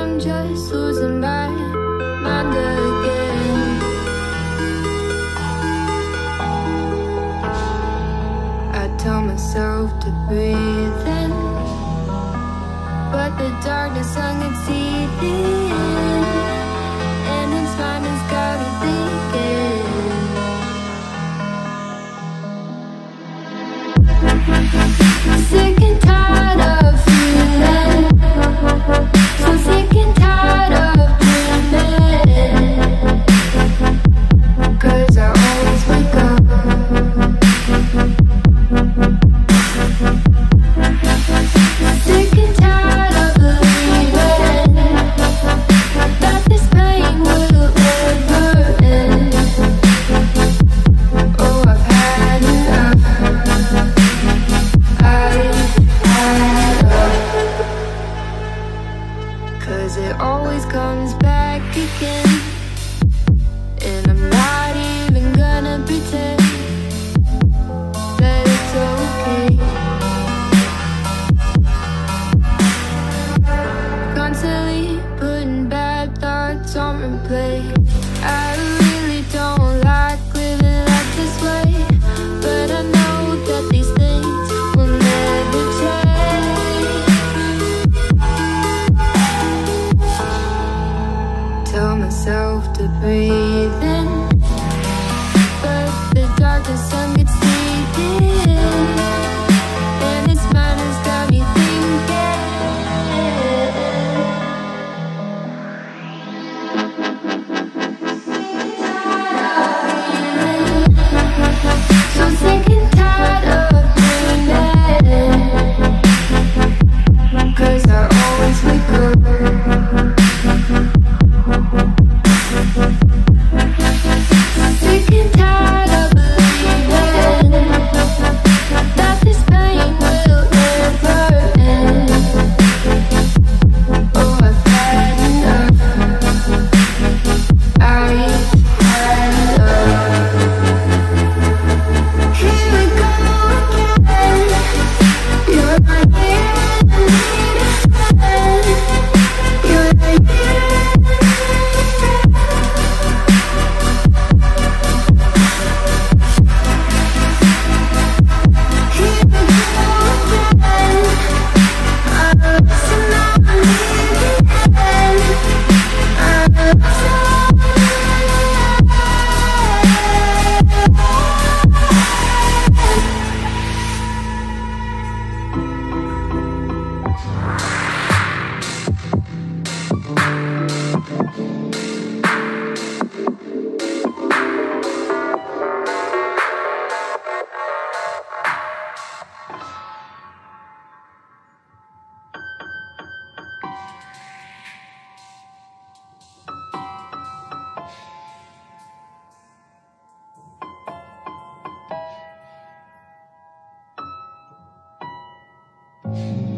I'm just losing my mind again. I tell myself to breathe in, but the darkness can see and its me thinking. Constantly putting bad thoughts on replay. Myself to breathe in, but the darkness I'm see 嗯